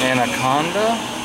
Anaconda.